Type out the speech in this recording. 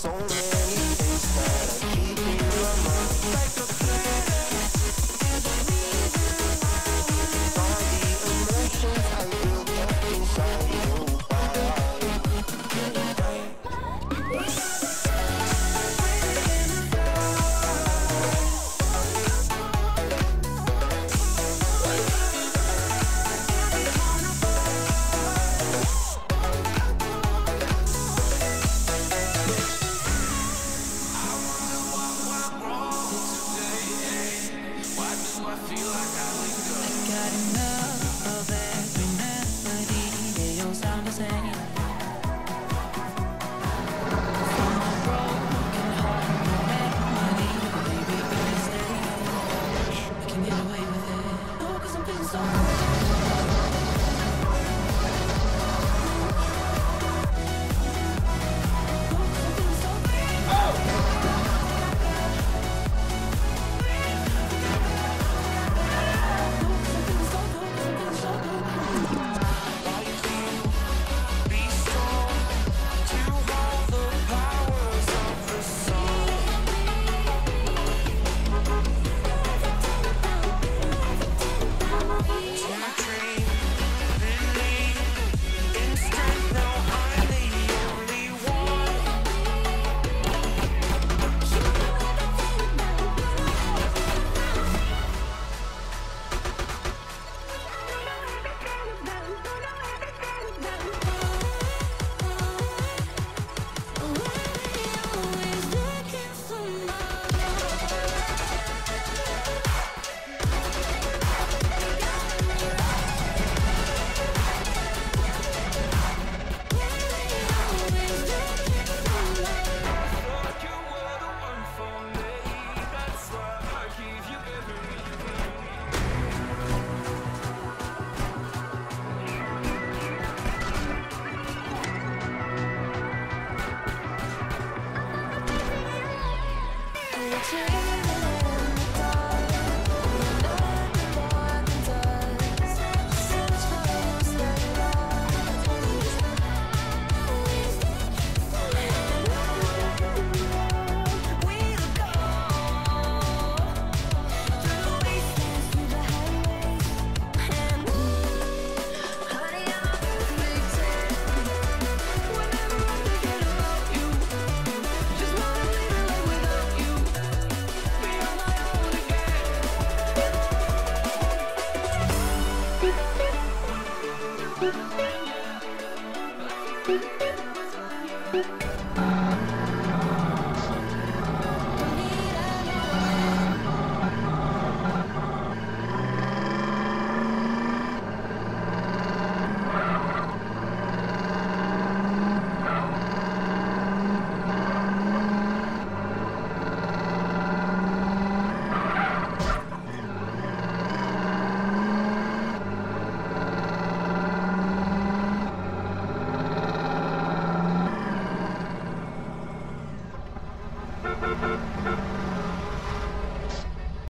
soul. Insane. to Thank